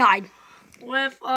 guide. With uh,